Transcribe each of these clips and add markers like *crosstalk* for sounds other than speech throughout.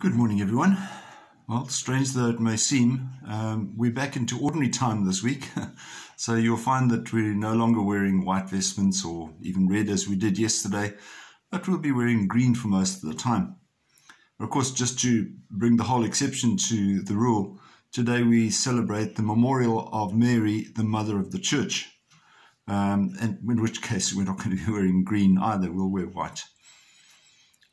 Good morning, everyone. Well, strange though it may seem, um, we're back into ordinary time this week. *laughs* so you'll find that we're no longer wearing white vestments or even red as we did yesterday, but we'll be wearing green for most of the time. Of course, just to bring the whole exception to the rule, today we celebrate the memorial of Mary, the Mother of the Church. Um, and in which case, we're not going to be *laughs* wearing green either, we'll wear white.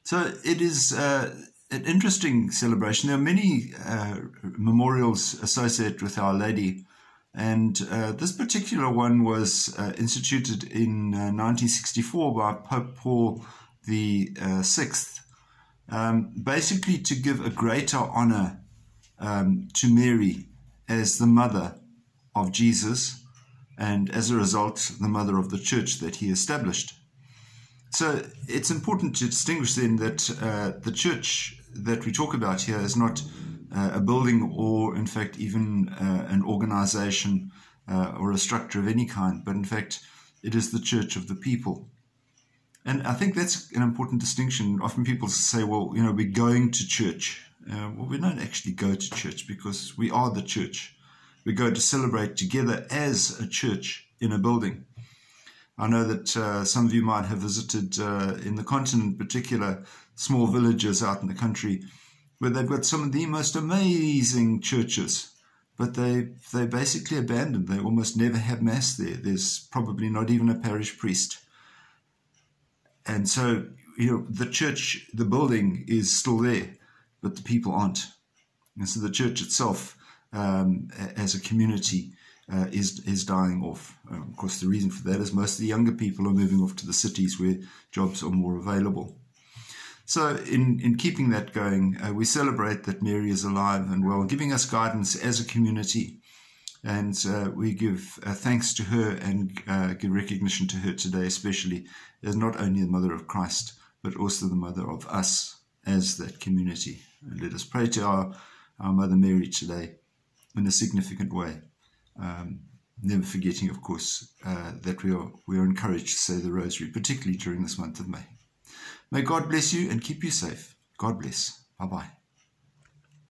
So it is. Uh, an interesting celebration. There are many uh, memorials associated with Our Lady, and uh, this particular one was uh, instituted in 1964 uh, by Pope Paul the uh, Sixth, um, basically to give a greater honor um, to Mary as the mother of Jesus, and as a result, the mother of the church that he established. So it's important to distinguish then that uh, the church that we talk about here is not uh, a building or, in fact, even uh, an organization uh, or a structure of any kind, but in fact, it is the church of the people. And I think that's an important distinction. Often people say, well, you know, we're going to church. Uh, well, we don't actually go to church because we are the church. We go to celebrate together as a church in a building. I know that uh, some of you might have visited uh, in the continent, in particular, small villages out in the country, where they've got some of the most amazing churches, but they they basically abandoned. They almost never have mass there. There's probably not even a parish priest, and so you know the church, the building is still there, but the people aren't. And so the church itself, um, as a community, uh, is is dying off. Uh, of course, the reason for that is most of the younger people are moving off to the cities where jobs are more available. So, in, in keeping that going, uh, we celebrate that Mary is alive and well, giving us guidance as a community. And uh, we give uh, thanks to her and uh, give recognition to her today, especially as not only the mother of Christ, but also the mother of us as that community. And let us pray to our, our Mother Mary today in a significant way. Um, never forgetting, of course, uh, that we are, we are encouraged to say the rosary, particularly during this month of May. May God bless you and keep you safe. God bless. Bye bye.